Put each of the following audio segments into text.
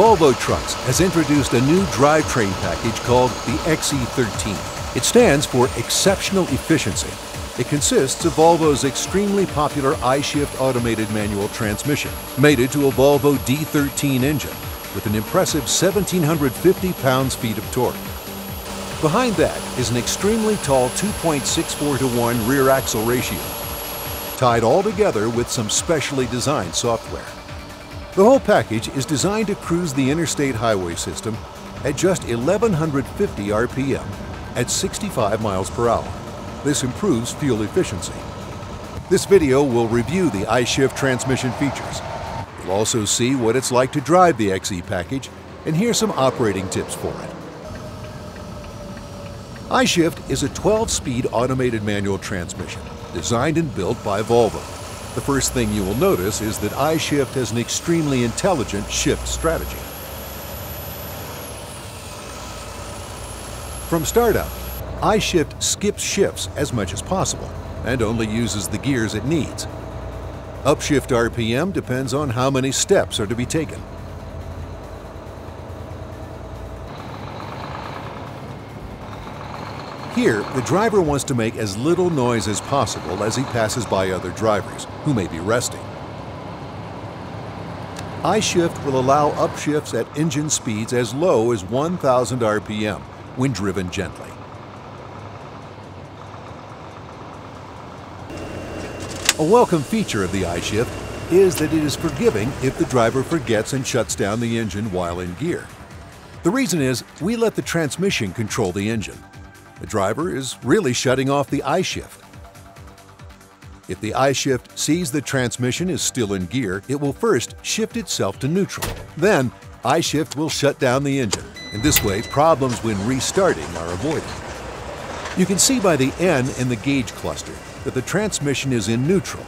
Volvo Trucks has introduced a new drivetrain package called the XE13. It stands for Exceptional Efficiency. It consists of Volvo's extremely popular I-Shift automated manual transmission, mated to a Volvo D13 engine with an impressive 1,750 pounds-feet of torque. Behind that is an extremely tall 2.64 to 1 rear axle ratio, tied all together with some specially designed software. The whole package is designed to cruise the interstate highway system at just 1150 RPM at 65 miles per hour. This improves fuel efficiency. This video will review the I-Shift transmission features. You'll also see what it's like to drive the XE package and hear some operating tips for it. I-Shift is a 12-speed automated manual transmission designed and built by Volvo. The first thing you will notice is that I-Shift has an extremely intelligent shift strategy. From startup, I-Shift skips shifts as much as possible and only uses the gears it needs. Upshift RPM depends on how many steps are to be taken. Here, the driver wants to make as little noise as possible as he passes by other drivers, who may be resting. I-Shift will allow upshifts at engine speeds as low as 1,000 RPM when driven gently. A welcome feature of the I-Shift is that it is forgiving if the driver forgets and shuts down the engine while in gear. The reason is we let the transmission control the engine. The driver is really shutting off the I-Shift. If the I-Shift sees the transmission is still in gear, it will first shift itself to neutral. Then, I-Shift will shut down the engine, and this way problems when restarting are avoided. You can see by the N in the gauge cluster that the transmission is in neutral,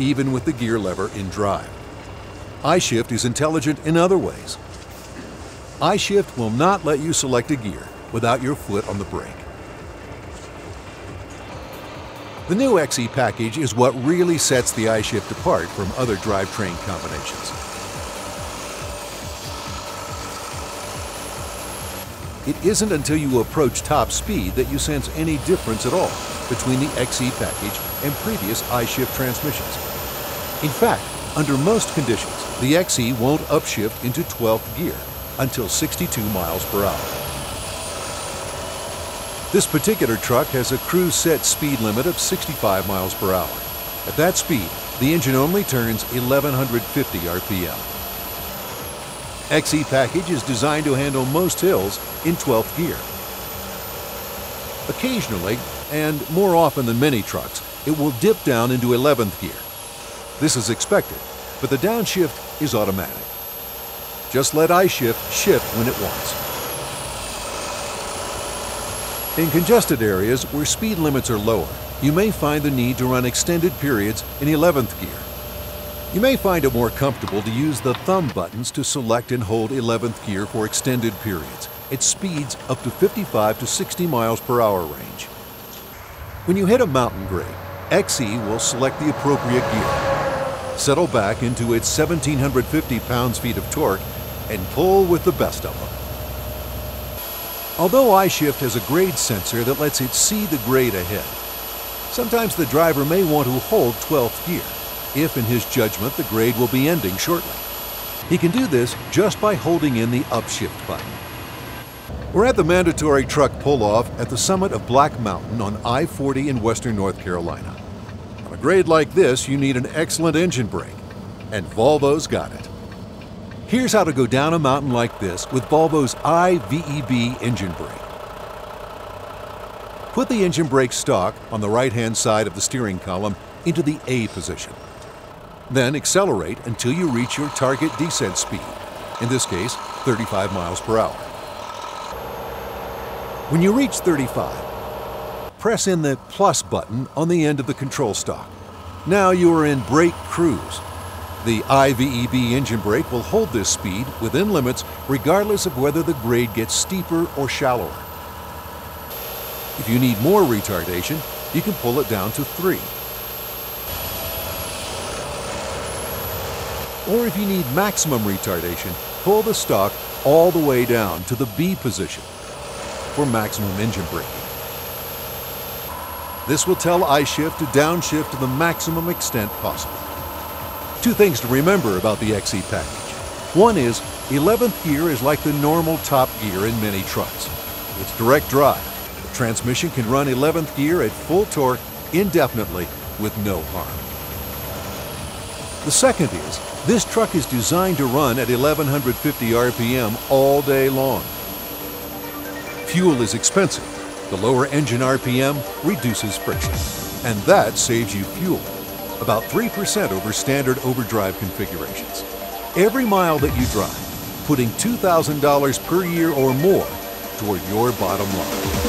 even with the gear lever in drive. I-Shift is intelligent in other ways. I-Shift will not let you select a gear without your foot on the brake. The new XE package is what really sets the I-Shift apart from other drivetrain combinations. It isn't until you approach top speed that you sense any difference at all between the XE package and previous I-Shift transmissions. In fact, under most conditions, the XE won't upshift into 12th gear until 62 miles per hour. This particular truck has a cruise set speed limit of 65 miles per hour. At that speed, the engine only turns 1150 RPM. XE package is designed to handle most hills in 12th gear. Occasionally, and more often than many trucks, it will dip down into 11th gear. This is expected, but the downshift is automatic. Just let I-Shift shift when it wants. In congested areas where speed limits are lower, you may find the need to run extended periods in 11th gear. You may find it more comfortable to use the thumb buttons to select and hold 11th gear for extended periods at speeds up to 55 to 60 miles per hour range. When you hit a mountain grade, XE will select the appropriate gear, settle back into its 1750 pounds-feet of torque, and pull with the best of them. Although I-Shift has a grade sensor that lets it see the grade ahead, sometimes the driver may want to hold 12th gear, if in his judgment the grade will be ending shortly. He can do this just by holding in the upshift button. We're at the mandatory truck pull-off at the summit of Black Mountain on I-40 in western North Carolina. On a grade like this, you need an excellent engine brake, and Volvo's got it. Here's how to go down a mountain like this with Volvo's iVEB engine brake. Put the engine brake stock on the right-hand side of the steering column into the A position. Then accelerate until you reach your target descent speed, in this case 35 miles per hour. When you reach 35, press in the plus button on the end of the control stock. Now you are in brake cruise the iVEB engine brake will hold this speed within limits regardless of whether the grade gets steeper or shallower. If you need more retardation, you can pull it down to 3. Or if you need maximum retardation, pull the stock all the way down to the B position for maximum engine braking. This will tell I-Shift to downshift to the maximum extent possible. Two things to remember about the XE package. One is 11th gear is like the normal top gear in many trucks. It's direct drive. The transmission can run 11th gear at full torque indefinitely with no harm. The second is this truck is designed to run at 1150 RPM all day long. Fuel is expensive. The lower engine RPM reduces friction, and that saves you fuel, about 3% over standard overdrive configurations. Every mile that you drive, putting $2,000 per year or more toward your bottom line.